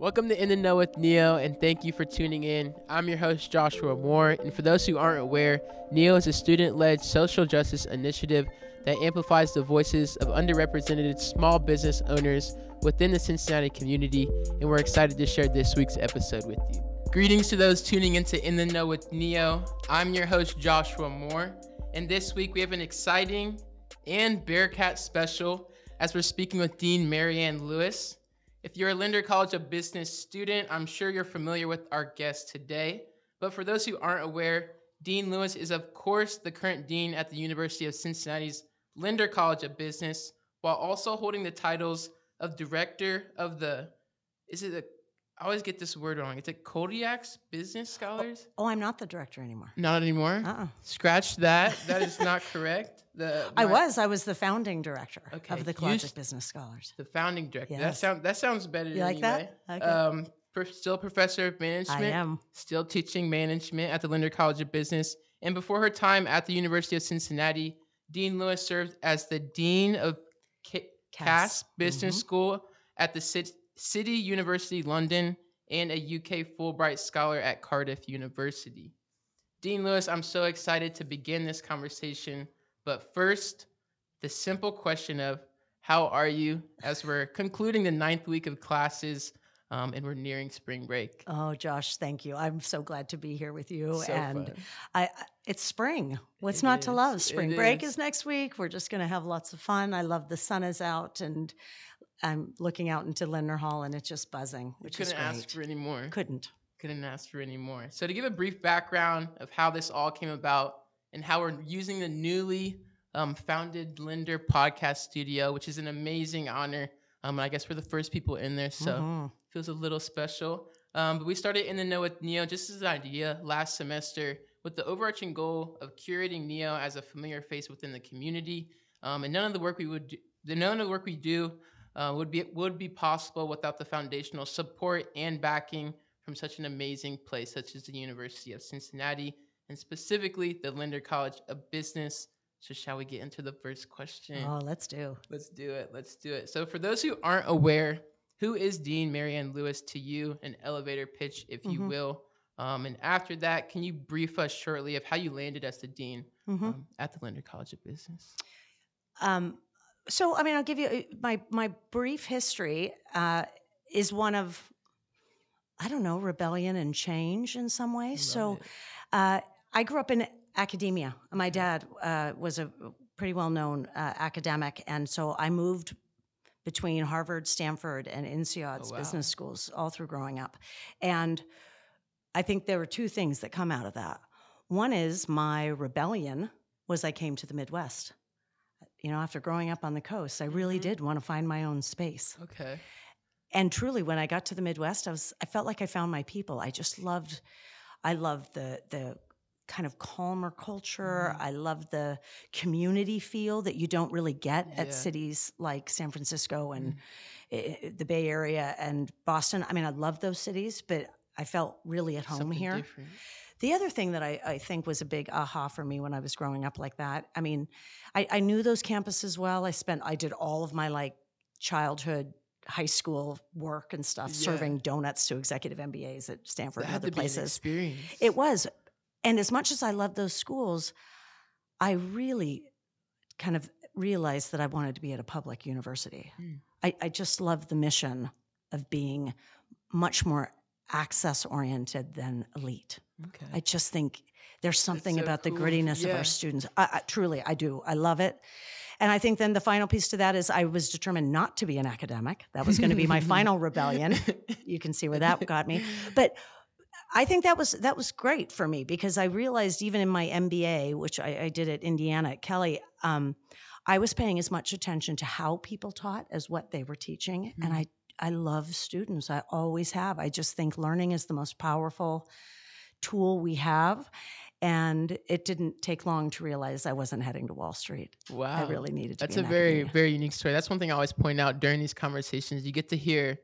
Welcome to In the Know with Neo, and thank you for tuning in. I'm your host, Joshua Moore, and for those who aren't aware, Neo is a student led social justice initiative that amplifies the voices of underrepresented small business owners within the Cincinnati community, and we're excited to share this week's episode with you. Greetings to those tuning into In the Know with Neo. I'm your host, Joshua Moore, and this week we have an exciting and Bearcat special as we're speaking with Dean Marianne Lewis. If you're a Lindner College of Business student, I'm sure you're familiar with our guest today. But for those who aren't aware, Dean Lewis is, of course, the current dean at the University of Cincinnati's Lindner College of Business, while also holding the titles of director of the, is it a, I always get this word wrong. It's a Kodiak's Business Scholars? Oh, I'm not the director anymore. Not anymore? Uh-uh. Scratch that. That is not correct. The, I was. I was the founding director Okay, of the of Business Scholars. The founding director. That sounds that sounds better. You like that? Okay. Um, still professor of management. I am. Still teaching management at the Lindner College of Business. And before her time at the University of Cincinnati, Dean Lewis served as the dean of Ca- Cass, Cass. Business Mhm. School at the Cit- City University London and a UK Fulbright scholar at Cardiff University. Dean Lewis, I'm so excited to begin this conversation. But first, the simple question of how are you as we're concluding the ninth week of classes um, and we're nearing spring break? Oh, Josh, thank you. I'm so glad to be here with you. So and. I, I- it's spring. What's It not to is. love? It Spring break is. is next week. We're just going to have lots of fun. I love the sun is out, and I'm looking out into Lindner Hall, and it's just buzzing, which Couldn't is great. ask for any more. Couldn't. Couldn't ask for any more. So to give a brief background of how this all came about and how we're using the newly um, founded Lindner podcast studio, which is an amazing honor. Um, I guess we're the first people in there, so Mhm. feels a little special. Um, but we started in the know with Neo just as an idea last semester with the overarching goal of curating Neo as a familiar face within the community. Um, and none of the work we would do, the none of the work we do uh, would be would be possible without the foundational support and backing from such an amazing place such as the University of Cincinnati and specifically the Lindner College of Business. So shall we get into the first question? Oh, let's do. Let's do it. Let's do it. So, for those who aren't aware, who is Dean Marianne Lewis to you? An elevator pitch, if you Mhm. will. Um, and after that, can you brief us shortly of how you landed as the dean Mhm. um, at the Lindner College of Business? Um, so, I mean, I'll give you uh, my my brief history uh, is one of I don't know rebellion and change in some ways. So, uh, I grew up in academia. My dad uh, was a pretty well known uh, academic, and so I moved between Harvard, Stanford, and INSEAD's Oh, wow. business schools all through growing up, and I think there were two things that come out of that. One is my rebellion was I came to the Midwest. You know, after growing up on the coast, I really Mhm. did want to find my own space. Okay. And truly, when I got to the Midwest, I was I felt like I found my people. I just loved, I loved the the kind of calmer culture. Mhm. I loved the community feel that you don't really get Yeah. at cities like San Francisco and Mm-hmm. i- i- the Bay Area and Boston. I mean, I love those cities, but I felt really at home Something here. different. The other thing that I, I think was a big aha for me when I was growing up like that, I mean, I, I knew those campuses well. I spent, I did all of my like childhood, high school work and stuff, Yeah. serving donuts to executive MBAs at Stanford That and other to be an places. experience. It was. And as much as I loved those schools, I really kind of realized that I wanted to be at a public university. Hmm. I, I just love the mission of being much more access oriented than elite. Okay. I just think there's something so about the cool. grittiness of our students. I, I, truly, I do. I love it. And I think then the final piece to that is I was determined not to be an academic. That was going to be my final rebellion. You can see where that got me. But I think that was that was great for me because I realized even in my MBA, which I, I did at Indiana at Kelley, um, I was paying as much attention to how people taught as what they were teaching, and Mm. I I love students. I always have. I just think learning is the most powerful tool we have. And it didn't take long to realize I wasn't heading to Wall Street. Wow. I really needed to That's a very, academia. very unique story. That's one thing I always point out during these conversations. You get to hear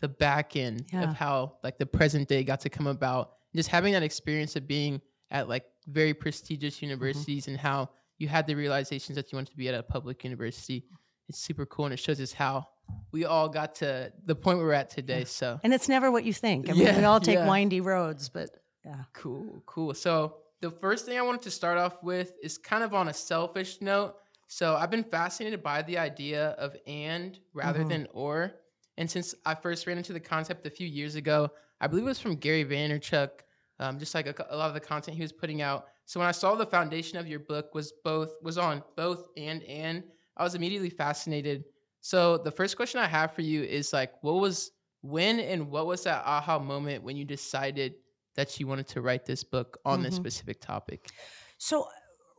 the back end Yeah. of how like the present day got to come about. Just having that experience of being at like very prestigious Mm-hmm. universities and how you had the realizations that you wanted to be at a public university. It's super cool and it shows us how we all got to the point we're at today. So And it's never what you think. I mean, Yeah, we all take yeah. windy roads, but yeah. Cool, cool. So the first thing I wanted to start off with is kind of on a selfish note. So I've been fascinated by the idea of and rather Mhm. than or. And since I first ran into the concept a few years ago, I believe it was from Gary Vaynerchuk, um, just like a, a lot of the content he was putting out. So when I saw the foundation of your book was both was on both and and, I was immediately fascinated. So the first question I have for you is like, what was when and what was that aha moment when you decided that she wanted to write this book on this Mhm. specific topic? So,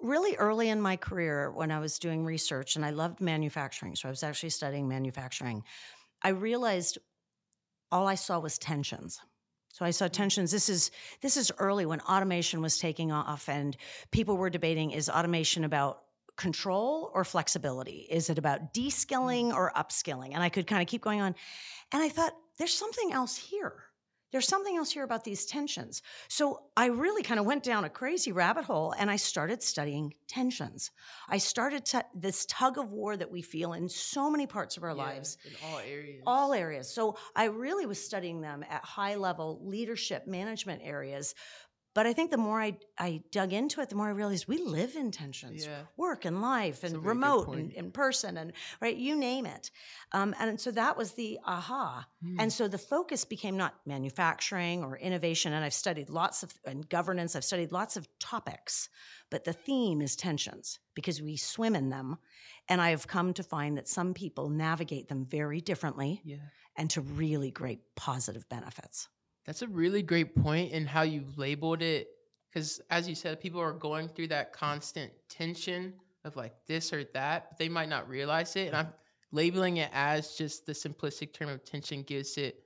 really early in my career, when I was doing research and I loved manufacturing, so I was actually studying manufacturing, I realized all I saw was tensions. So I saw tensions. This is this is early when automation was taking off, and people were debating: is automation about control or flexibility? Is it about de-skilling or upskilling? And I could kind of keep going on. And I thought, there's something else here. There's something else here about these tensions. So I really kind of went down a crazy rabbit hole and I started studying tensions. I started to, this tug of war that we feel in so many parts of our Yeah, lives, in all areas. all areas. So I really was studying them at high level leadership management areas. But I think the more I, I dug into it, the more I realized we live in tensions Yeah. work and life That's and remote and in person and right you name it um, and so that was the aha Hmm. and so the focus became not manufacturing or innovation and i've studied lots of and governance i've studied lots of topics but the theme is tensions because we swim in them and i have come to find that some people navigate them very differently yeah. and to really great positive benefits That's a really great point in how you labeled it. Because as you said, people are going through that constant tension of like this or that, but they might not realize it. And I'm labeling it as just the simplistic term of tension gives it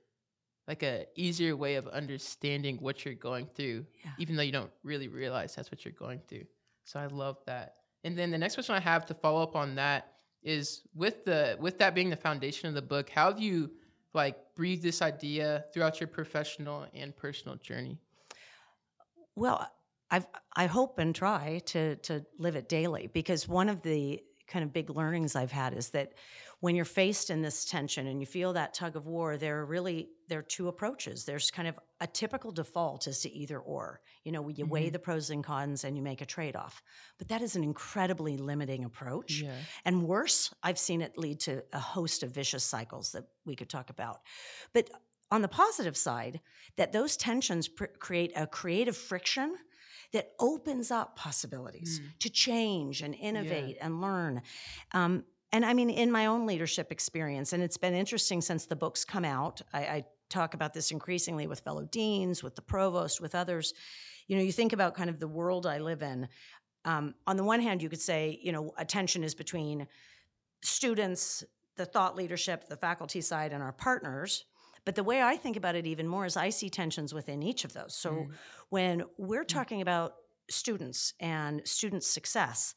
like a easier way of understanding what you're going through, Yeah. even though you don't really realize that's what you're going through. So I love that. And then the next question I have to follow up on that is with the with that being the foundation of the book, how have you like breathed this idea throughout your professional and personal journey? Well, I've, I hope and try to to live it daily because one of the kind of big learnings I've had is that when you're faced in this tension and you feel that tug of war, there are really there are two approaches. There's kind of a typical default as to either or. You know, you weigh Mhm. the pros and cons and you make a trade off. But that is an incredibly limiting approach. Yeah. And worse, I've seen it lead to a host of vicious cycles that we could talk about. But on the positive side, that those tensions pr- create a creative friction that opens up possibilities Mm. to change and innovate and learn. Um, and I mean, in my own leadership experience, and it's been interesting since the books come out, I, I talk about this increasingly with fellow deans, with the provost, with others. You know, you think about kind of the world I live in. Um, on the one hand, you could say, you know, attention is between students, the thought leadership, the faculty side, and our partners. But the way I think about it even more is I see tensions within each of those. So Mm. when we're talking about students and student success,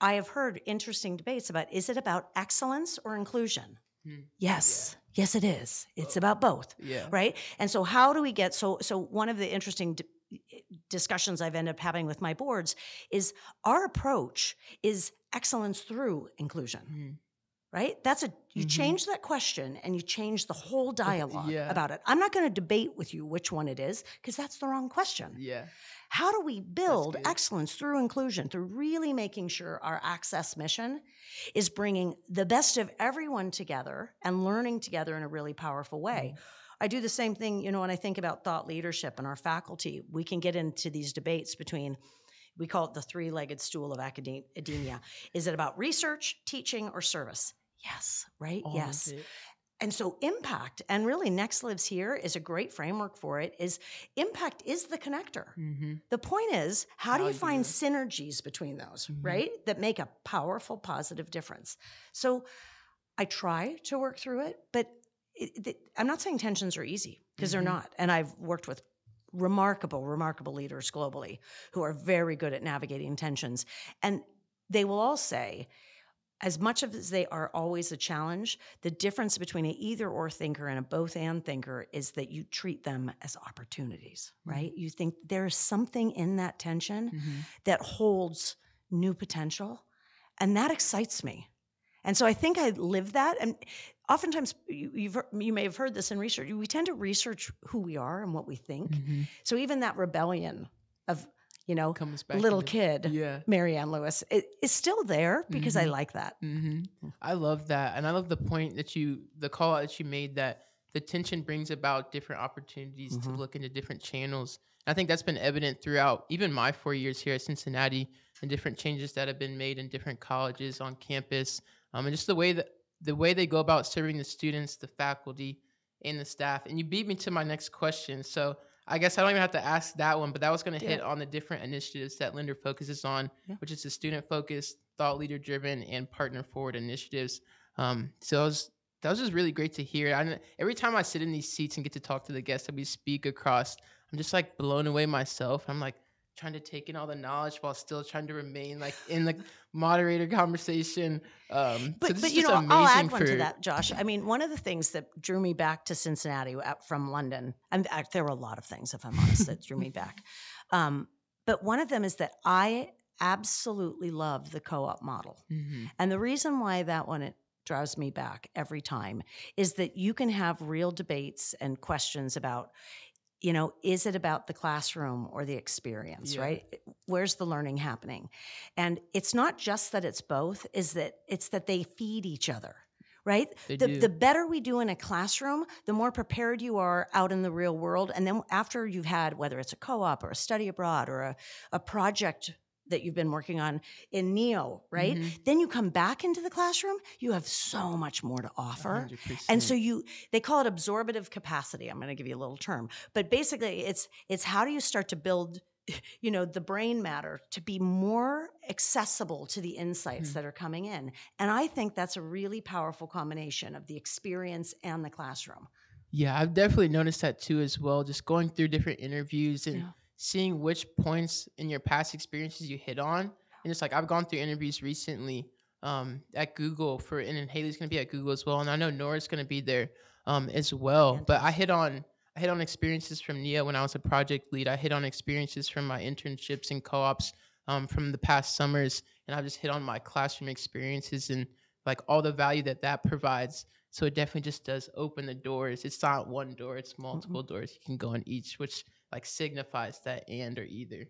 I have heard interesting debates about is it about excellence or inclusion? Hmm. Yes, yes, it is. It's about both Yeah. right and so how do we get so so one of the interesting d- discussions i've ended up having with my boards is our approach is excellence through inclusion Mm. Right that's a you Mhm. change that question and you change the whole dialogue yeah. about it i'm not going to debate with you which one it is because that's the wrong question Yeah. how do we build excellence through inclusion, through really making sure our access mission is bringing the best of everyone together and learning together in a really powerful way? I do the same thing, you know, when I think about thought leadership and our faculty, we can get into these debates between, we call it the three legged stool of academia. Is it about research, teaching, or service? Yes, right? All yes. And so impact, and really Next Lives Here is a great framework for it, is impact is the connector. Mhm. The point is, how do you find synergies between those, Mhm. right? That make a powerful, positive difference. So I try to work through it, but it, it, I'm not saying tensions are easy because Mhm. they're not. And I've worked with remarkable, remarkable leaders globally who are very good at navigating tensions. And they will all say, as much as they are always a challenge, the difference between an either or thinker and a both and thinker is that you treat them as opportunities, Mhm. right? You think there's something in that tension Mhm. that holds new potential, and that excites me. And so I think I live that. And oftentimes, you, you've, you may have heard this in research, we tend to research who we are and what we think. Mhm. So even that rebellion of, you know, Comes back. little kid, Yeah. Marianne Lewis, it is still there because I Mhm. like that. hmm I love that, and I love the point that you, the call out that you made that the tension brings about different opportunities to Mhm. look into different channels. I think that's been evident throughout even my four years here at Cincinnati, and different changes that have been made in different colleges on campus, um, and just the way that the way they go about serving the students, the faculty, and the staff. And you beat me to my next question, so. I guess I don't even have to ask that one, but that was going to Yeah. hit on the different initiatives that Lindner focuses on, Yeah. which is the student focused, thought leader driven, and partner forward initiatives. Um, so that was that was just really great to hear. I, every time I sit in these seats and get to talk to the guests that we speak across, I'm just like blown away myself. I'm like trying to take in all the knowledge while still trying to remain like in the moderator conversation. Um, But, this but you know, I'll add one for- to that, Josh. I mean, one of the things that drew me back to Cincinnati uh, from London, and uh, there were a lot of things, if I'm honest, that drew me back. Um, but one of them is that I absolutely love the co-op model, Mhm. and the reason why that one it drives me back every time is that you can have real debates and questions about. You know, is it about the classroom or the experience, Yeah. right? Where's the learning happening? And it's not just that it's both, is that it's that they feed each other, right? They the, do. the better we do in a classroom, the more prepared you are out in the real world. And then after you've had, whether it's a co op or a study abroad or a, a project that you've been working on in NEO, right? Mhm. Then you come back into the classroom, you have so much more to offer. 100%. And so you they call it absorbative capacity. I'm going to give you a little term. But basically it's it's how do you start to build you know the brain matter to be more accessible to the insights Hmm. that are coming in. And I think that's a really powerful combination of the experience and the classroom. Yeah, I've definitely noticed that too as well. Just going through different interviews and Yeah. Seeing which points in your past experiences you hit on. And it's like I've gone through interviews recently um, at Google for, and then Haley's gonna be at Google as well, and I know Nora's gonna be there um, as well. But I hit on I hit on experiences from Neo when I was a project lead. I hit on experiences from my internships and co-ops um, from the past summers, and I've just hit on my classroom experiences and like all the value that that provides. So it definitely just does open the doors. It's not one door; it's multiple doors. You can go in each, which like signifies that and or either.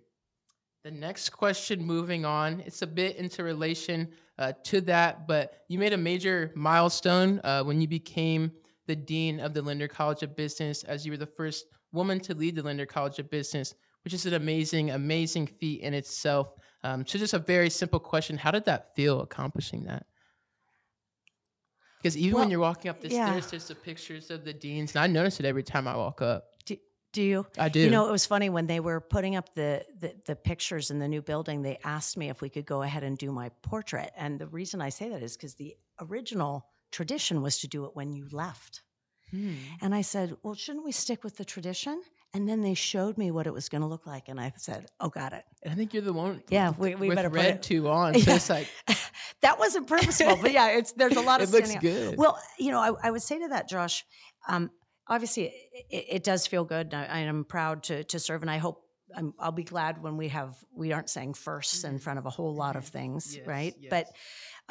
The next question, moving on, it's a bit into relation uh, to that, but you made a major milestone uh, when you became the dean of the Lindner College of Business, as you were the first woman to lead the Lindner College of Business, which is an amazing, amazing feat in itself. Um, so, just a very simple question: How did that feel accomplishing that? Because even when you're walking up the yeah. stairs, there's the pictures of the deans, and I notice it every time I walk up. Do you? I do. You know, it was funny when they were putting up the, the the pictures in the new building. They asked me if we could go ahead and do my portrait, and the reason I say that is because the original tradition was to do it when you left. Hmm. And I said, "Well, shouldn't we stick with the tradition?" And then they showed me what it was going to look like, and I said, "Oh, got it." And I think you're the one. Yeah, we- we with better put red it- two on. So Yeah. it's like that wasn't purposeful, but yeah, it's there's a lot of it looks standing out. good. Well, you know, I, I would say to that, Josh, um, obviously it, it does feel good. and I, I'm proud to, to serve, and I hope I'm, I'll be glad when we have we aren't saying 1st in Mhm. front of a whole lot of Mhm. things, Yes, right? yes. But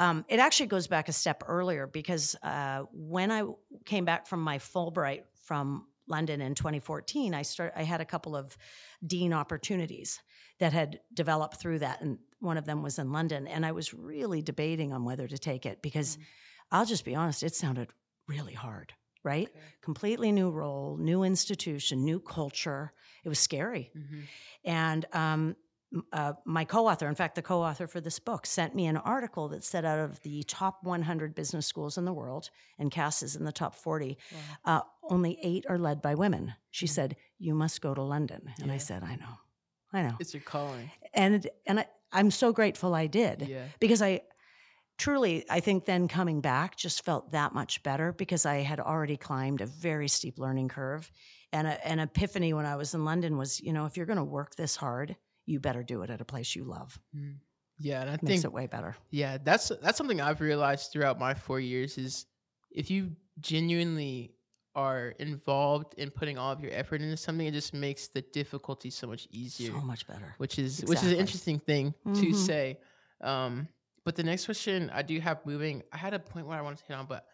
um, it actually goes back a step earlier because uh, when I came back from my Fulbright from London in 2014, I start I had a couple of dean opportunities that had developed through that, and one of them was in London, and I was really debating on whether to take it because Mhm. I'll just be honest, it sounded really hard, right? Okay. Completely new role, new institution, new culture. It was scary. Mhm. And um, uh, my co author, in fact, the co author for this book, sent me an article that said out of the top 100 business schools in the world, and Cass is in the top 40, Wow. uh, only eight are led by women. She Mhm. said, You must go to London. And I said, I know, I know. It's your calling. And, and I, I'm so grateful I did Yeah. because I truly, I think then coming back just felt that much better because I had already climbed a very steep learning curve. And a, an epiphany when I was in London was, you know, if you're going to work this hard, you better do it at a place you love. Mm. Yeah, and I Makes think it way better. yeah, that's that's something I've realized throughout my four years is if you genuinely are involved in putting all of your effort into something, it just makes the difficulty so much easier. So much better. which is which is an interesting thing to Mhm. say. Um, but the next question I do have moving, I had a point where I wanted to hit on, but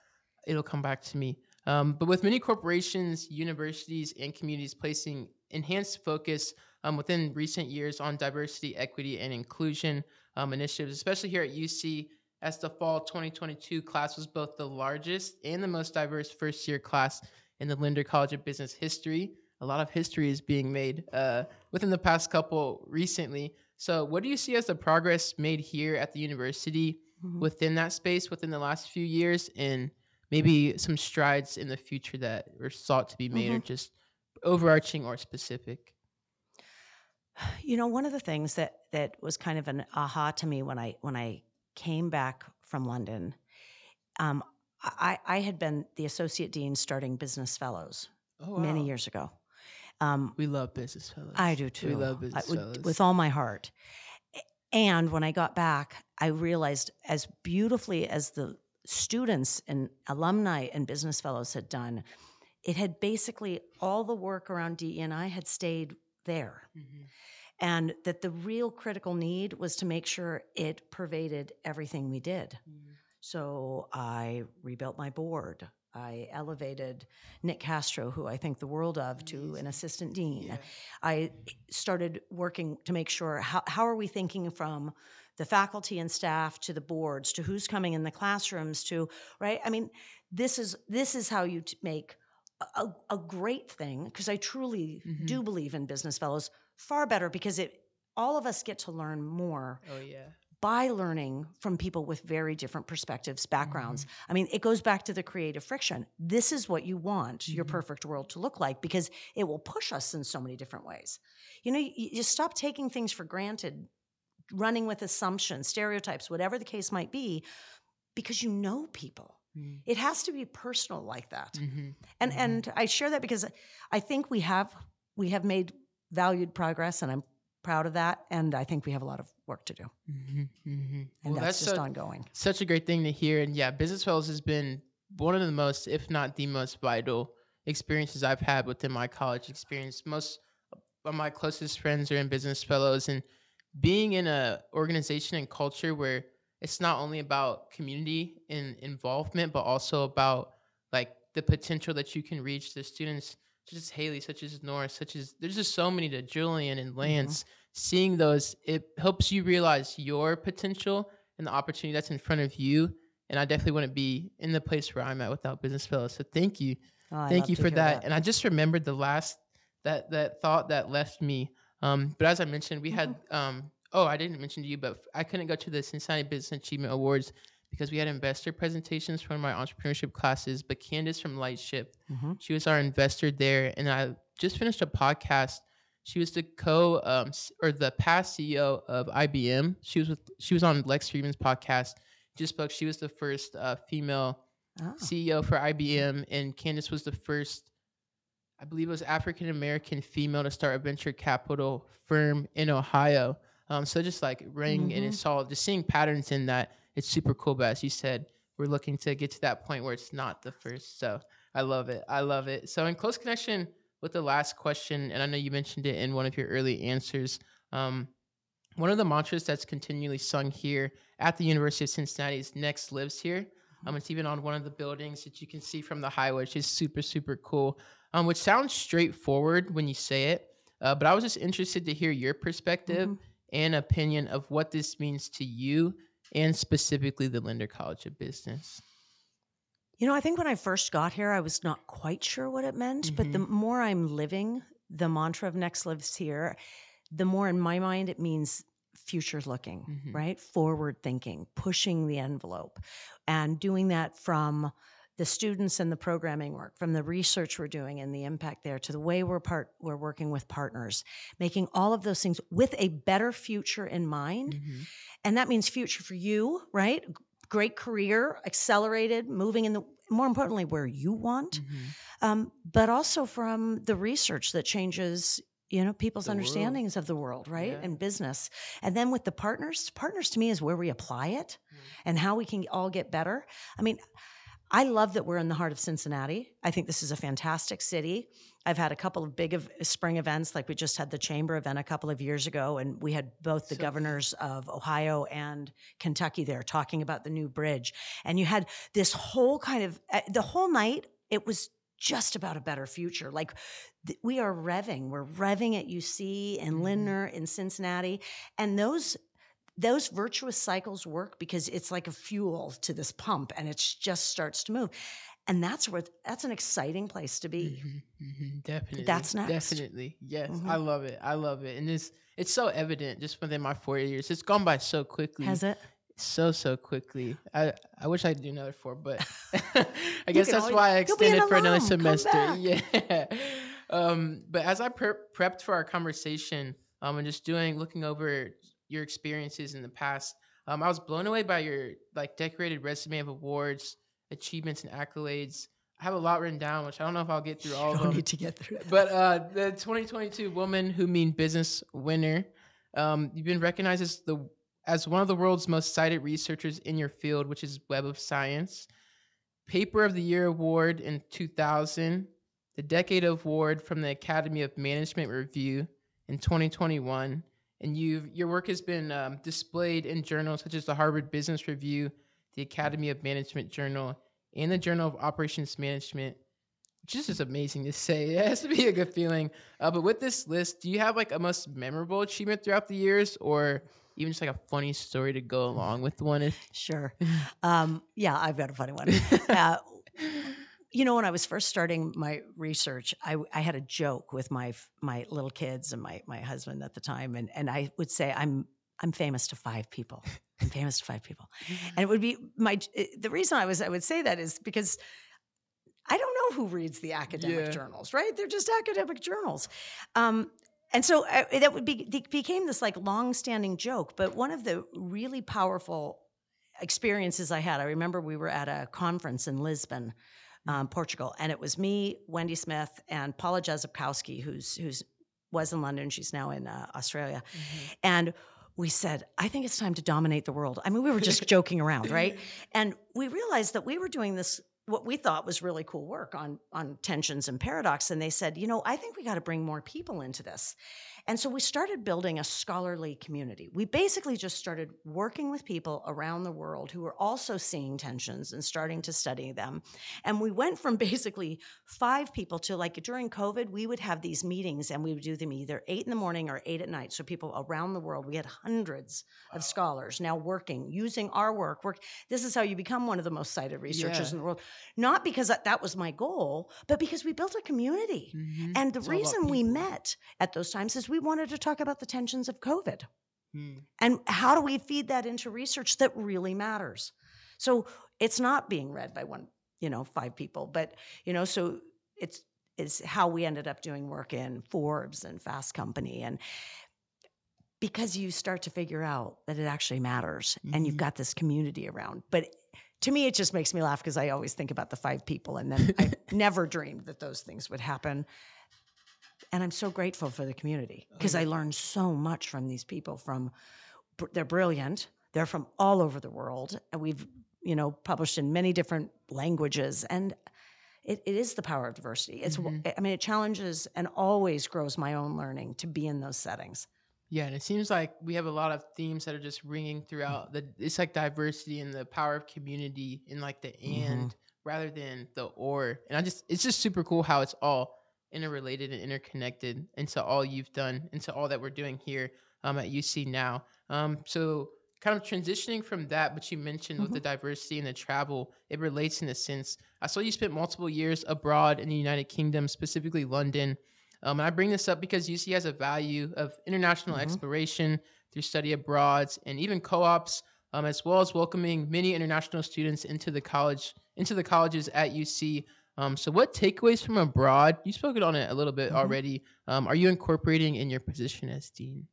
it'll come back to me. Um, but with many corporations, universities, and communities placing enhanced focus um, within recent years on diversity, equity, and inclusion um, initiatives, especially here at UC, as the fall 2022 class was both the largest and the most diverse first year class in the Lindner College of Business history. A lot of history is being made uh, within the past couple recently. So, what do you see as the progress made here at the university mm-hmm. within that space within the last few years, and maybe some strides in the future that are sought to be made, mm-hmm. or just overarching or specific? You know, one of the things that that was kind of an aha to me when I when I came back from London, um, I, I had been the associate dean starting business fellows oh, wow. many years ago. Um, we love business fellows. I do too. We love business I, fellows. with all my heart. And when I got back, I realized as beautifully as the students and alumni and business fellows had done, it had basically all the work around DEI had stayed there. Mm-hmm. And that the real critical need was to make sure it pervaded everything we did. Mm-hmm. So I rebuilt my board. I elevated Nick Castro, who I think the world of, to an assistant dean. Yeah. I started working to make sure how, how are we thinking from the faculty and staff to the boards to who's coming in the classrooms to right. I mean, this is this is how you t- make a, a great thing because I truly mm-hmm. do believe in business fellows far better because it all of us get to learn more. Oh yeah by learning from people with very different perspectives, backgrounds. Mm-hmm. I mean, it goes back to the creative friction. This is what you want mm-hmm. your perfect world to look like because it will push us in so many different ways. You know, you, you stop taking things for granted, running with assumptions, stereotypes, whatever the case might be, because you know people. Mm-hmm. It has to be personal like that. Mm-hmm. And mm-hmm. and I share that because I think we have we have made valued progress and I'm proud of that. And I think we have a lot of work to do. Mm-hmm, mm-hmm. And well, that's, that's, just ongoing. Such a great thing to hear. And yeah, Business Fellows has been one of the most, if not the most vital experiences I've had within my college experience. Most of my closest friends are in Business Fellows. And being in a organization and culture where it's not only about community and involvement, but also about like the potential that you can reach the students such as Haley, such as Norris, such as there's just so many to Julian and mm-hmm. Lance. Mm-hmm. Seeing those, it helps you realize your potential and the opportunity that's in front of you. And I definitely want to be in the place where I'm at without business fellows. So thank you, oh, thank you for that. that. And I just remembered the last that that thought that left me. Um, but as I mentioned, we mm-hmm. had um, oh I didn't mention to you, but I couldn't go to the Cincinnati Business Achievement Awards because we had investor presentations from my entrepreneurship classes. But Candace from Lightship, mm-hmm. she was our investor there, and I just finished a podcast. She was the co um, or the past CEO of IBM. She was with she was on Lex Fridman's podcast. Just spoke. She was the first uh, female oh. CEO for IBM, and Candace was the first. I believe it was African American female to start a venture capital firm in Ohio. Um, so just like ring mm-hmm. and it's solid, just seeing patterns in that it's super cool. But as you said, we're looking to get to that point where it's not the first. So I love it. I love it. So in close connection with the last question, and I know you mentioned it in one of your early answers. Um, one of the mantras that's continually sung here at the University of Cincinnati is "Next lives here." Mm-hmm. Um, it's even on one of the buildings that you can see from the highway, which is super super cool. Um, which sounds straightforward when you say it, uh, but I was just interested to hear your perspective mm-hmm. And opinion of what this means to you and specifically the Lindner College of Business? You know, I think when I first got here, I was not quite sure what it meant, mm-hmm. but the mm-hmm. more I'm living the mantra of Next Lives Here, the more in my mind it means future looking, mm-hmm. right? Forward thinking, pushing the envelope, and doing that from the students and the programming work, from the research we're doing and the impact there to the way we're part we're working with partners, making all of those things with a better future in mind. Mm-hmm. And that means future for you, right? Great career, accelerated, moving in the more importantly where you want, mm-hmm. um, but also from the research that changes you know people's the understandings world. of the world right yeah. and business and then with the partners partners to me is where we apply it mm-hmm. and how we can all get better i mean I love that we're in the heart of Cincinnati. I think this is a fantastic city. I've had a couple of big ev- spring events, like we just had the chamber event a couple of years ago, and we had both the So- governors of Ohio and Kentucky there talking about the new bridge. And you had this whole kind of uh, the whole night. It was just about a better future. Like th- we are revving. We're revving at UC and Mhm. Lindner in Cincinnati, and those those virtuous cycles work because it's like a fuel to this pump, and it just starts to move. And that's where that's an exciting place to be. Mhm, mhm, definitely. That's next. Definitely. Yes. Mhm. I love it. I love it. And it's it's so evident just within my four years. It's gone by so quickly. Has it? so so quickly. I I wish I could do another four, but I guess that's always- why I you'll be an extended for another semester. Yeah. Um, but as I pre- prepped for our conversation, um, and just doing looking over your experiences in the past, um, I was blown away by your like decorated resume of awards, achievements, and accolades. I have a lot written down, which I don't know if I'll get through all of them need to get through it. but uh, the 2022 Woman Who Mean Business winner, um, you've been recognized as the as one of the world's most cited researchers in your field, which is Web of Science. Paper of the Year award in 2000, the Decade Award from the Academy of Management Review in 2021, and you your work has been um, displayed in journals such as the Harvard Business Review, the Academy of Management Journal, and the Journal of Operations Management just is amazing to say. It has to be a good feeling. Uh, but with this list, do you have like a most memorable achievement throughout the years, or even just like a funny story to go along with one? If- Sure. Um, yeah, I've got a funny one. Uh, you know, when I was first starting my research, I, I had a joke with my my little kids and my my husband at the time, and and I would say I'm I'm famous to five people. I'm famous to five people, and it would be my the reason I was I would say that is because I don't know who reads the academic Yeah. journals, right? They're just academic journals. Um, and so uh, that would be it became this like long-standing joke. But one of the really powerful experiences I had, I remember we were at a conference in Lisbon, um, Portugal, and it was me, Wendy Smith, and Paula Jarzabkowski, who's who's was in London. She's now in uh, Australia, and we said, I think it's time to dominate the world. I mean, we were just joking around, right? And we realized that we were doing this what we thought was really cool work on on tensions and paradox and they said you know i think we got to bring more people into this. And so we started building a scholarly community. We basically just started working with people around the world who were also seeing tensions and starting to study them. And we went from basically five people to like during covid we would have these meetings and we would do them either eight in the morning or eight at night. So people around the world we had hundreds of scholars now working using our work work this is how you become one of the most cited researchers Yeah. in the world not because that, that was my goal but because we built a community Mhm. and the It's reason we met at those times is we wanted to talk about the tensions of covid Hmm. and how do we feed that into research that really matters so it's not being read by one you know five people but you know so it's is how we ended up doing work in forbes and fast company and because you start to figure out that it actually matters and you've Mhm. got this community around but to me it just makes me laugh because i always think about the five people and then i never dreamed that those things would happen. And i'm so grateful for the community because Oh, i learned so much from these people from they're brilliant. They're from all over the world. And we've you know published in many different languages and it, it is the power of diversity. It's w Mhm. i mean it challenges and always grows my own learning to be in those settings Yeah, and it seems like we have a lot of themes that are just ringing throughout. The it's like diversity and the power of community in like the Mhm. and rather than the or. And I just it's just super cool how it's all interrelated and interconnected into all you've done, into all that we're doing here um, at UC now. Um, so kind of transitioning from that, but you mentioned with the diversity and the travel, it relates in a sense. I saw you spent multiple years abroad in the United Kingdom, specifically London. Um, and I bring this up because UC has a value of international Mhm. exploration through study abroad and even co-ops, um, as well as welcoming many international students into the college into the colleges at UC. Um, so, what takeaways from abroad? You spoke on it a little bit Mhm. already. Um, are you incorporating in your position as dean,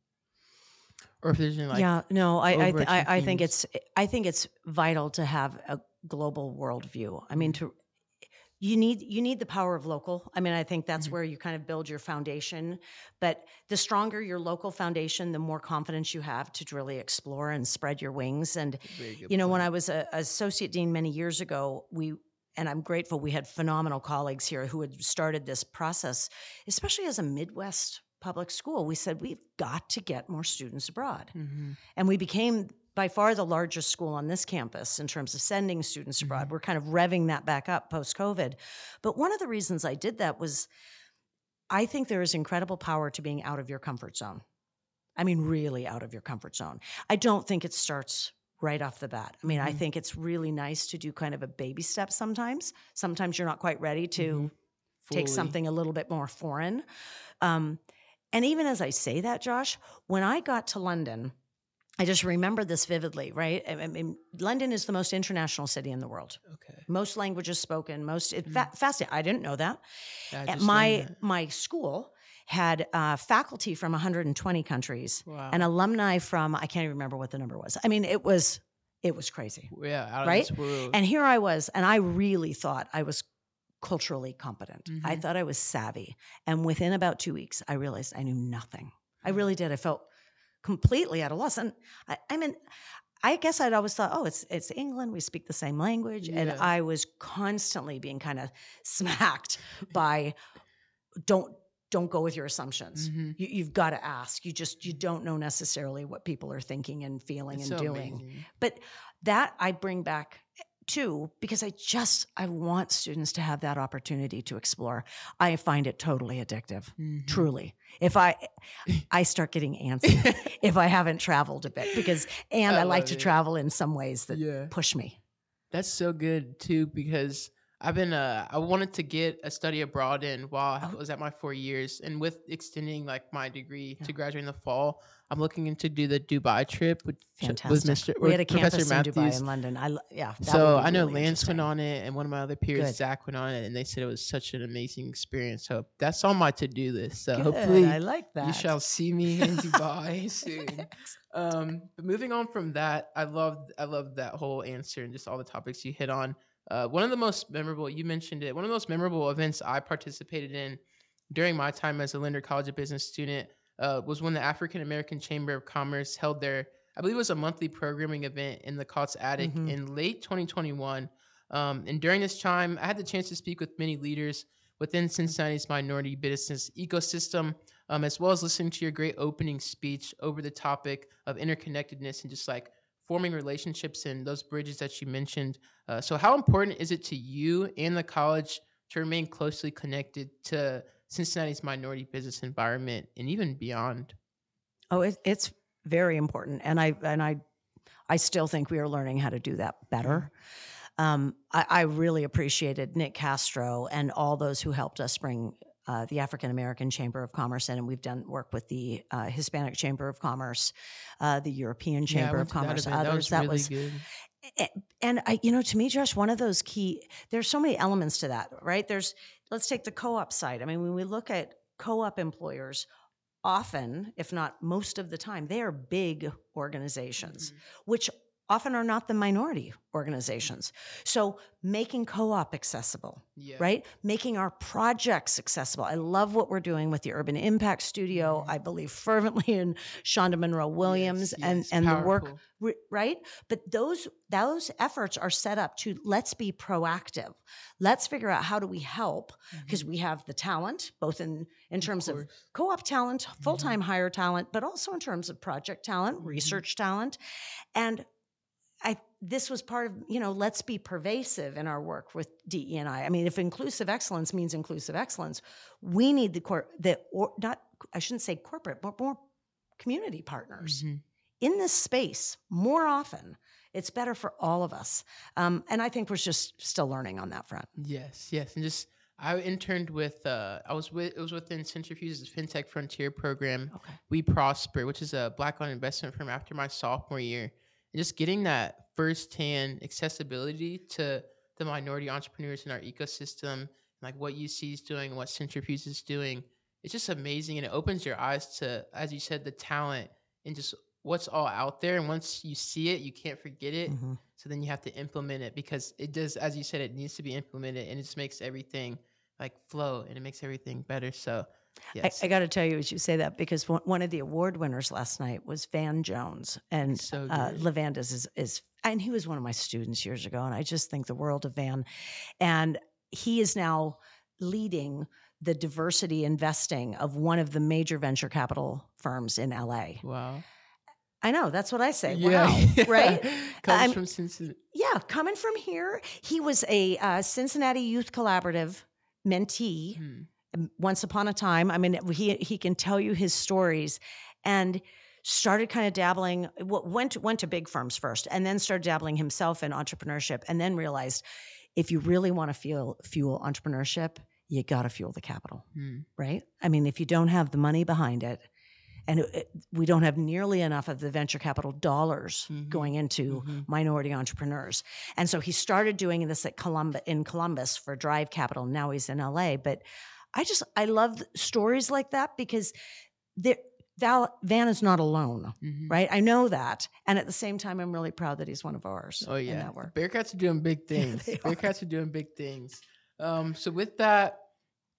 or if there's any like yeah no i I, th- I I think it's i think it's vital to have a global worldview i mean Mm-hmm. to you need you need the power of local i mean i think that's Mhm. where you kind of build your foundation but the stronger your local foundation the more confidence you have to really explore and spread your wings and you know when i was a, associate dean many years ago we and I'm grateful we had phenomenal colleagues here who had started this process, especially as a Midwest public school. We said we've got to get more students abroad. Mm-hmm. And we became by far the largest school on this campus in terms of sending students abroad. Mhm. We're kind of revving that back up post COVID. But one of the reasons I did that was I think there is incredible power to being out of your comfort zone. I mean, really out of your comfort zone. I don't think it starts right off the bat. I mean, I Mhm. think it's really nice to do kind of a baby step sometimes. Sometimes you're not quite ready to Mhm. take something a little bit more foreign. Um, and even as I say that, Josh, when I got to London, I just remember this vividly, right? I I mean, London is the most international city in the world. Okay. Most languages spoken, most it, Mhm. fa- fascinating. I didn't know that. At my that. my school had uh, faculty from 120 countries Wow. and alumni from I can't even remember what the number was. I mean, it was it was crazy. yeah, right? And here I was, and I really thought I was culturally competent. I Mhm. thought I was savvy. And within about two weeks, I realized I knew nothing. I Mhm. really did. I felt completely at a loss. And I, I mean, I guess I'd always thought, oh, it's it's England. We speak the same language, and I was constantly being kind of smacked by, don't don't go with your assumptions. Mhm. You, you've got to ask. You just you don't know necessarily what people are thinking and feeling It's and so doing amazing. but that i bring back too because i just i want students to have that opportunity to explore i find it totally addictive Mhm. truly if i i start getting antsy if i haven't traveled a bit because and I i, like to it. travel in some ways that yeah. push me That's so good too because I've been uh I wanted to get a study abroad in while I was at my four years and with extending like my degree Yeah. to graduate in the fall, I'm looking into do the Dubai trip with with fantastic Mr. we had a Professor campus in dubai in london i yeah that so I know really Lance went on it, and one of my other peers, Good. Zach, went on it, and they said it was such an amazing experience. So that's on my to-do list. So Good, hopefully i like that you shall see me in Dubai soon. Um, but moving on from that, I loved I loved that whole answer and just all the topics you hit on. Uh, one of the most memorable you mentioned it. One of the most memorable events I participated in during my time as a Lindner College of Business student uh, was when the African American Chamber of Commerce held their I believe it was a monthly programming event in the Cots Attic Mhm. in late 2021. Um, and during this time, I had the chance to speak with many leaders within Cincinnati's minority business ecosystem, um, as well as listening to your great opening speech over the topic of interconnectedness and just like forming relationships and those bridges that you mentioned. Uh, so, how important is it to you and the college to remain closely connected to Cincinnati's minority business environment and even beyond? Oh, it, it's very important, and I and I, I still think we are learning how to do that better. Um, I, I really appreciated Nick Castro and all those who helped us bring uh, the African American Chamber of Commerce in, and we've done work with the uh, Hispanic Chamber of Commerce, uh, the European Chamber went of that Commerce, event. others. That was really good. A- and I, you know, to me, Josh, one of those key, there's so many elements to that, right? There's, let's take the co op side. I mean, when we look at co op employers, often, if not most of the time, they are big organizations, Mhm. which often are not the minority organizations. So making co op accessible, Yeah. right? Making our projects accessible. I love what we're doing with the Urban Impact Studio. Mhm. I believe fervently in Shonda Monroe Williams Yes, and, yes, and the work right but those those efforts are set up to let's be proactive let's figure out how do we help because Mhm. we have the talent both in in terms of, course. co-op talent full-time hire talent but also in terms of project talent Mhm. research talent and i this was part of you know let's be pervasive in our work with DE and I. I mean, if inclusive excellence means inclusive excellence, we need the core the or not I shouldn't say corporate, but more community partners Mhm. in this space more often. It's better for all of us. Um, and I think we're just still learning on that front. Yes, yes, and just I interned with uh, I was with it was within Cintrifuse's FinTech Frontier program. Okay. We Prosper, which is a black-owned investment firm. After my sophomore year, just getting that firsthand accessibility to the minority entrepreneurs in our ecosystem, like what UC is doing, what Cintrifuse is doing, it's just amazing, and it opens your eyes to, as you said, the talent and just what's all out there. And once you see it, you can't forget it. Mhm. So then you have to implement it because it does, as you said, it needs to be implemented and it just makes everything like flow and it makes everything better. So, yes. I, I got to tell you, as you say that, because one, of the award winners last night was Van Jones, and So uh. Levanda's is, is and he was one of my students years ago, and I just think the world of Van. And he is now leading the diversity investing of one of the major venture capital firms in LA. Wow. I know that's what I say. Yeah. Wow, right? Comes from Cincinnati. Yeah, coming from here, he was a uh, Cincinnati Youth Collaborative mentee Hmm. Once upon a time. I mean, he he can tell you his stories, and started kind of dabbling. Went went to big firms first, and then started dabbling himself in entrepreneurship, and then realized if you really want to fuel fuel entrepreneurship, you got to fuel the capital, Hmm. right? I mean, if you don't have the money behind it. And it- we don't have nearly enough of the venture capital dollars Mhm. going into Mhm. minority entrepreneurs. And so he started doing this at Columbus in Columbus for Drive Capital. Now he's in LA. But I just I love stories like that because there Val, Van is not alone, Mhm. right? I know that, and at the same time, I'm really proud that he's one of ours. Oh yeah. Bearcats are doing big things. are. Bearcats are doing big things. Um, so with that,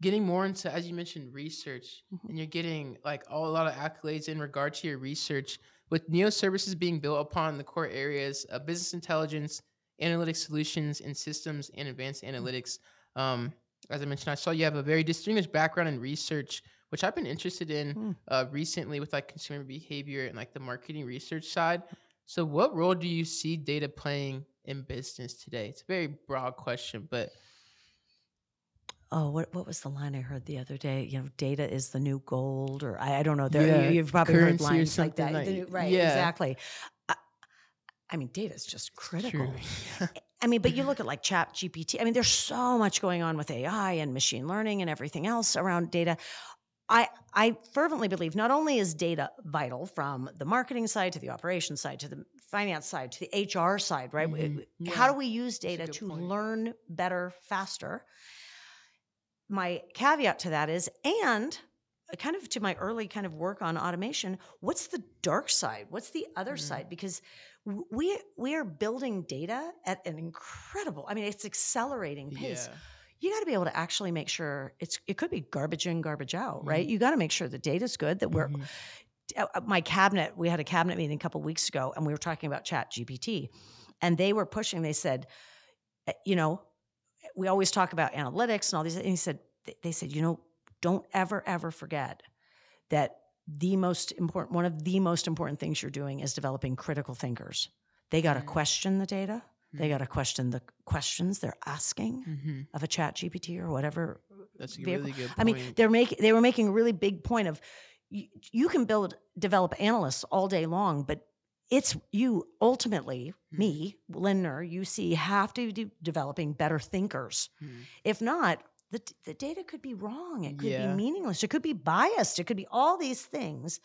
getting more into as you mentioned research, Mhm. and you're getting like all, a lot of accolades in regard to your research. With Neo services being built upon the core areas of business intelligence, analytic solutions, and systems and advanced analytics. Um, as I mentioned, I saw you have a very distinguished background in research, which I've been interested in Mm. uh, recently with like consumer behavior and like the marketing research side. So, what role do you see data playing in business today? It's a very broad question, but Oh, what what was the line I heard the other day? You know, data is the new gold, or I, I don't know. There, Yeah, you, have probably heard lines like that. like- new- right? yeah. Exactly. I, I mean, data is just critical. I mean, but you look at like Chat GPT. I mean, there's so much going on with AI and machine learning and everything else around data. I I fervently believe not only is data vital from the marketing side to the operations side to the finance side to the HR side, right? Mhm. Yeah. How do we use data to point. learn better faster? My caveat to that is, and kind of to my early kind of work on automation, what's the dark side? What's the other Mhm. side? Because we we are building data at an incredible. I mean, it's accelerating pace. yeah. You got to be able to actually make sure it's. It could be garbage in, garbage out, Mm-hmm. right? You got to make sure the data's good. That we're Mhm. uh, my cabinet. We had a cabinet meeting a couple weeks ago, and we were talking about Chat GPT, and they were pushing. They said, uh, you know, we always talk about analytics and all these. And he said, they said, you know, don't ever ever forget that the most important one of the most important things you're doing is developing critical thinkers. They got to Mm. question the data. They Mm. got to question the questions they're asking Mhm. of a Chat GPT or whatever That's a really good point. I mean, they're making they were making a really big point of you, you can build develop analysts all day long, but it's you ultimately, Mhm. me, Lindner, you see, have to be developing better thinkers. Mhm. If not, the, the data could be wrong. It could Yeah. be meaningless. It could be biased. It could be all these things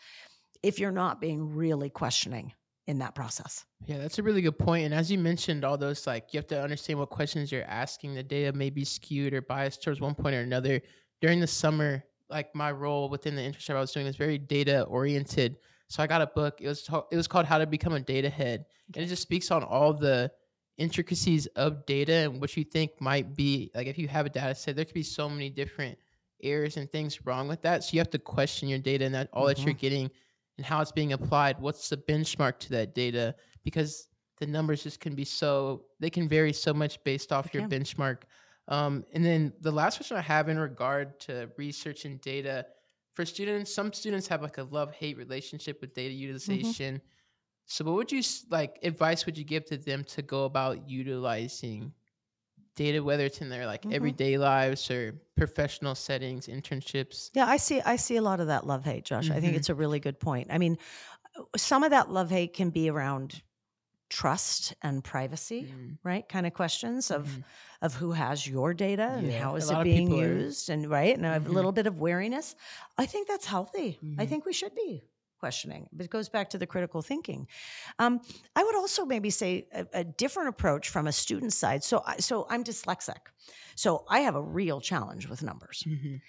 if you're not being really questioning in that process. Yeah, that's a really good point. And as you mentioned, all those like you have to understand what questions you're asking. The data may be skewed or biased towards one point or another. During the summer, like my role within the internship I was doing was very data oriented. So I got a book. It was it was called How to Become a Data Head, and it just speaks on all the intricacies of data and what you think might be like if you have a data set. There could be so many different errors and things wrong with that. So you have to question your data and that all that you're getting and how it's being applied. What's the benchmark to that data? Because the numbers just can be so they can vary so much based off They your can. benchmark. Um, and then the last question I have in regard to research and data for students, some students have like a love hate relationship with data utilization. So, what would you like advice would you give to them to go about utilizing data, whether it's in their like Mhm. everyday lives or professional settings, internships? Yeah, I see. I see a lot of that love hate, Josh. I think Mhm. it's a really good point. I mean, uh, some of that love hate can be around trust and privacy, Mm, right? Kind of questions of mhm. of who has your data and Yeah, how a it being people are- used, and right, and a Mhm. little bit of wariness. I think that's healthy. I Mhm. think we should be questioning. But it goes back to the critical thinking. Um, I would also maybe say a, a different approach from a student side. So, I, so I'm dyslexic, so I have a real challenge with numbers. Mhm.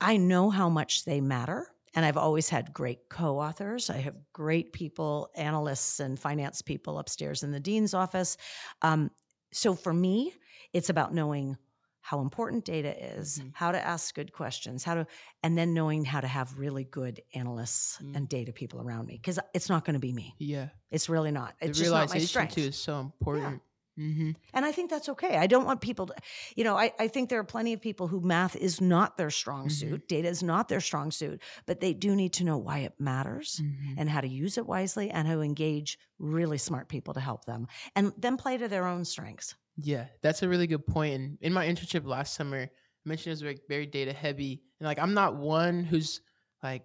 I know how much they matter. And I've always had great co authors. I have great people, analysts and finance people upstairs in the dean's office. Um, so for me, it's about knowing how important data is, Mhm. how to ask good questions, how to, and then knowing how to have really good analysts Mm. and data people around me because it's not going to be me. Yeah. It's really not. The It's just not my strength. too is so important. Mm-hmm. And I think that's okay. I don't want people to, you know, I, I think there are plenty of people who math is not their strong Mhm. suit, data is not their strong suit, but they do need to know why it matters Mm-hmm. and how to use it wisely and how to engage really smart people to help them and then play to their own strengths. Yeah, that's a really good point. And in my internship last summer, I mentioned it was like very data heavy, and like I'm not one who's like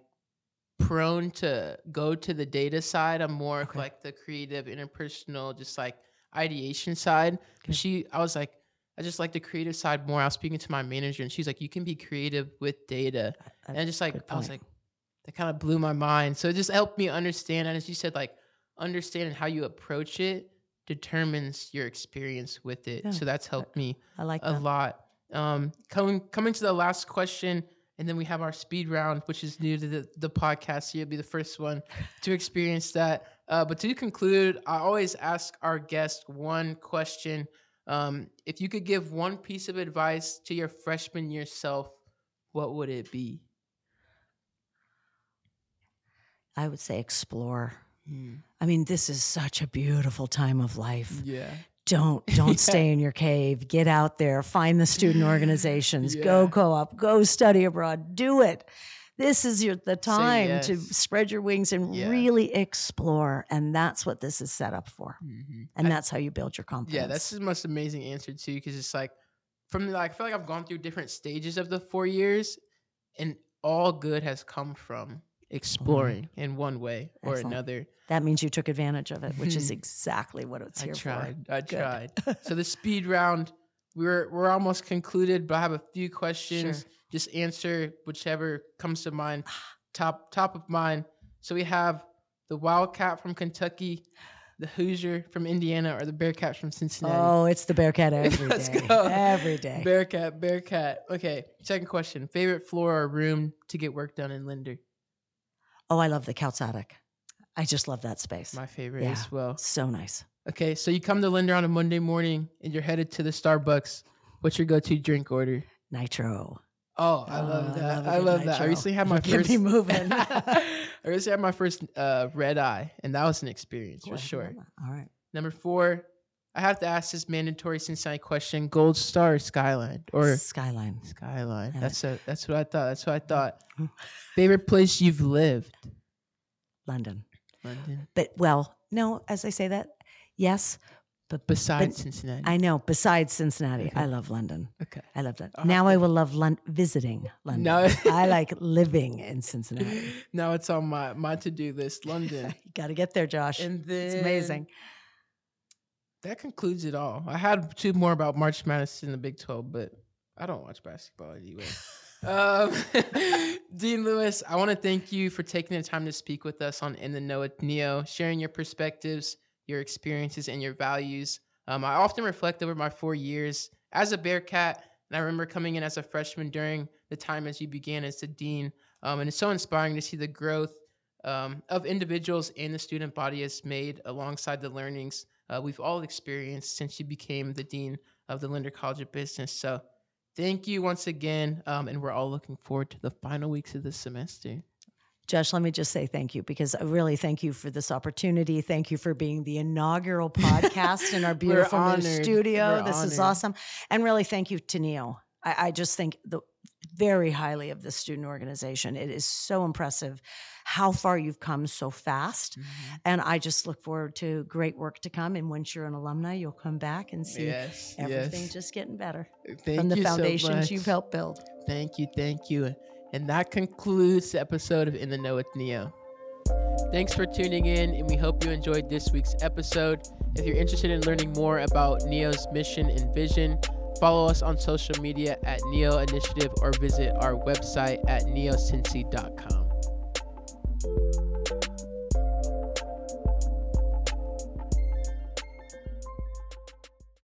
prone to go to the data side. I'm more Okay. like the creative, interpersonal, just like ideation side. But she, I was like, I just like the creative side more. I was speaking to my manager, and she's like, "You can be creative with data," Uh, and I just like I was like, that kind of blew my mind. So it just helped me understand, and as you said, like understanding how you approach it determines your experience with it. Yeah. So that's helped me I like a that. lot. Um, coming coming to the last question, and then we have our speed round, which is new to the, the podcast. So you'll be the first one to experience that. Uh, but to conclude, I always ask our guest one question. Um, if you could give one piece of advice to your freshman yourself, what would it be? I would say explore. Hmm. I mean, this is such a beautiful time of life. Yeah. Don't don't Yeah. stay in your cave. Get out there, find the student organizations, go co-op, go study abroad, do it. This is your the time to spread your wings and Yeah. really explore. And that's what this is set up for. Mhm. And I- that's how you build your confidence. Yeah, that's the most amazing answer too, because it's like from like I feel like I've gone through different stages of the four years, and all good has come from Mm-hmm. exploring in one way or Excellent. another. that means you took advantage of it, which is exactly what it's here. I here tried. I Good. tried. so the speed round, we're we're almost concluded, but I have a few questions. Sure. Just answer whichever comes to mind. Top top of mind. So we have the Wildcat from Kentucky, the Hoosier from Indiana, or the Bearcat from. Cincinnati. Oh, it's the Bearcat every Let's day. go. Every day. Bearcat, Bearcat. Okay, second question. Favorite floor or room to get work done in Lindner? Oh, I love the Attic. I just love that space. My favorite Yeah. as well. so nice. Okay, so you come to Lindner on a Monday morning and you're headed to the Starbucks. What's your go-to drink order? Nitro. Oh, I Oh, love I that. love a I love that. I recently had my You get first me moving. I recently had my first uh, red eye, and that was an experience Oh, for sure. All right. Number four, I have to ask this mandatory Cincinnati question: Gold Star or Skyline or Skyline. Skyline? Yeah. That's a, that's what I thought. That's what I thought. Favorite place you've lived? London. London. But well, no, as I say that, yes, but Besides But Cincinnati. I know. Besides Cincinnati, Okay. I love London. okay. I love that. Now I will love Lon- visiting London. No. I like living in Cincinnati. now it's on my my to do list. London. you got to get there, Josh. and then it's amazing. That concludes it all. I had two more about March Madness in the Big Twelve, but I don't watch basketball anyway. um, Dean Lewis, I want to thank you for taking the time to speak with us on In the Know with Neo, sharing your perspectives, your experiences, and your values. Um, I often reflect over my four years as a Bearcat, and I remember coming in as a freshman during the time as you began as the dean. Um, and it's so inspiring to see the growth um, of individuals and the student body has made alongside the learnings uh, we've all experienced since you became the dean of the Lindner College of Business. So thank you once again, um, and we're all looking forward to the final weeks of the semester. Josh, let me just say thank you because I really thank you for this opportunity. Thank you for being the inaugural podcast in our beautiful new studio. We're this is awesome. And really thank you to Neo. I, I just think the very highly of the student organization. It is so impressive how far you've come so fast. Mm-hmm. And I just look forward to great work to come. And once you're an alumni, you'll come back and see Yes, everything yes. just getting better uh, Thank from the you foundations much. you've helped build. Thank you, thank you. And that concludes the episode of In the Know with Neo. Thanks for tuning in, and we hope you enjoyed this week's episode. If you're interested in learning more about Neo's mission and vision, follow us on social media at Neo Initiative or visit our website at neocincy.com.